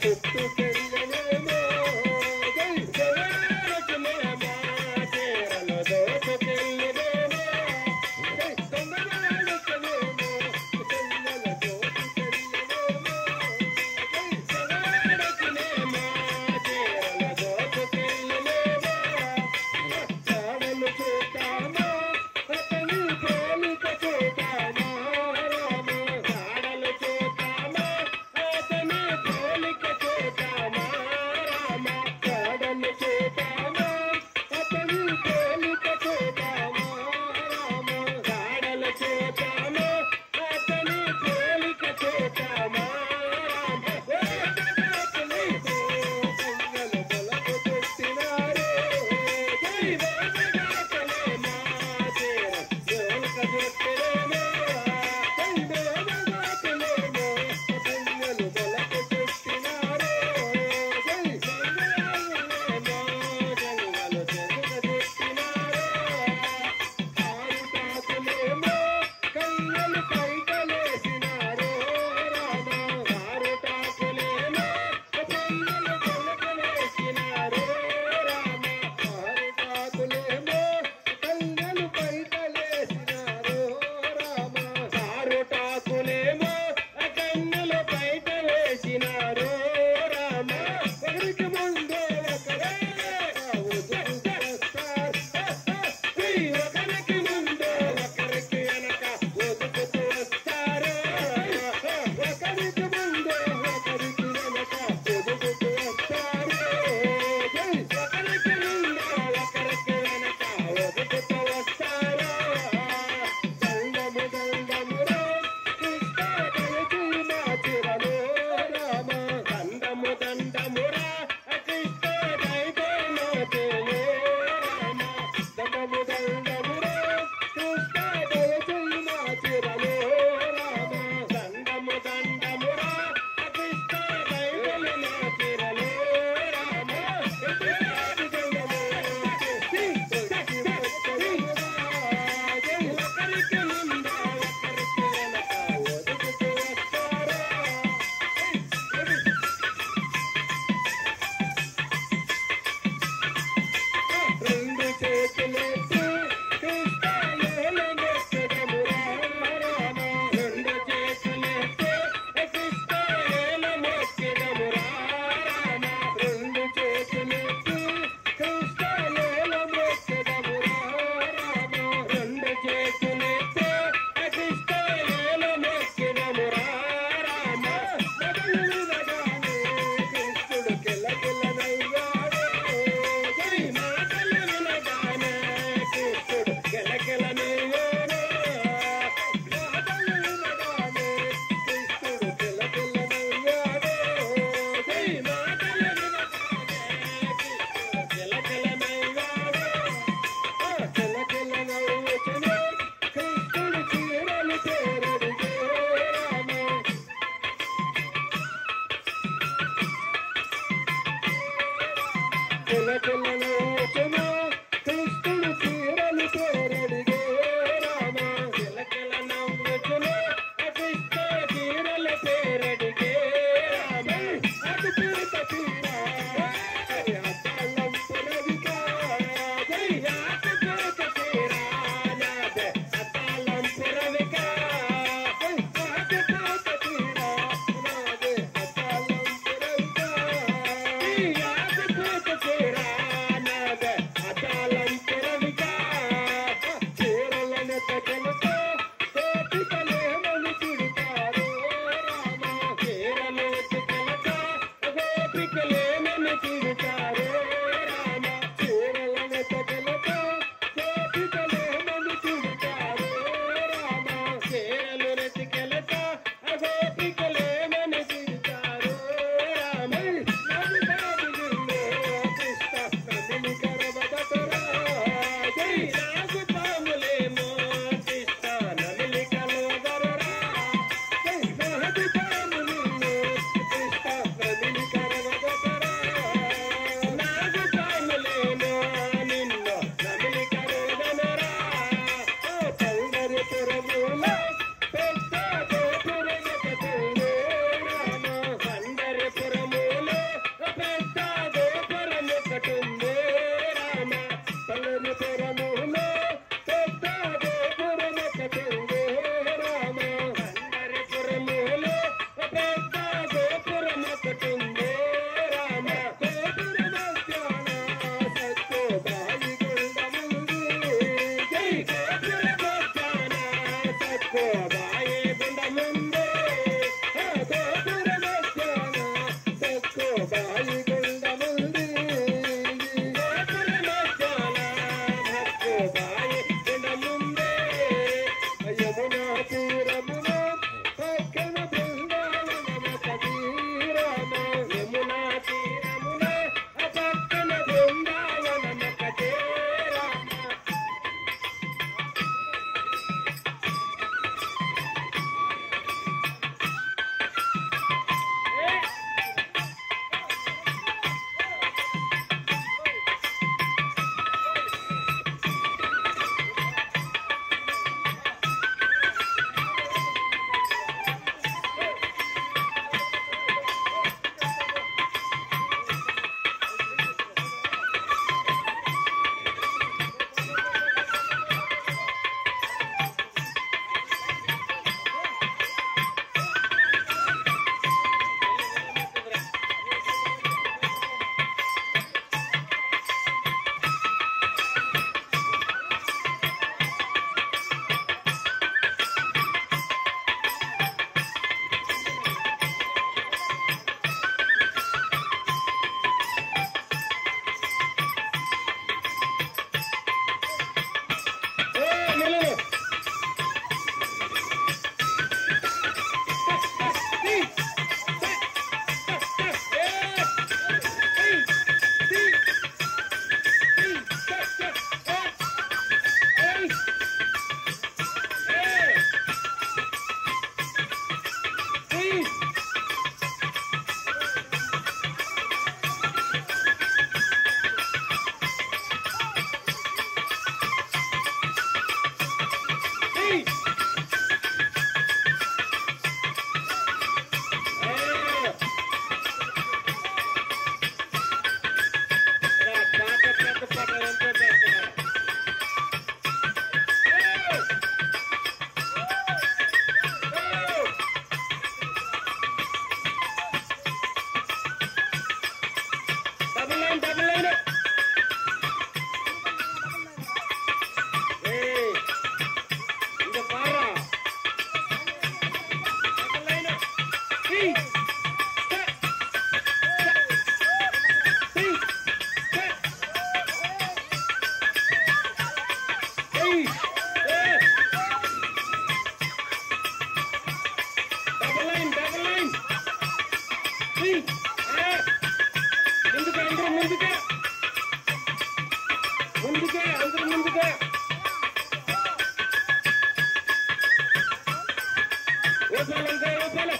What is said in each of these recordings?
Thank you. ముందుకే అందరూ ముందుకే ముందుకే అందరూ ముందుకే ఓసాలంటే ఓసాల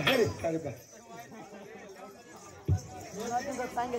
हरे हरे बस सांगे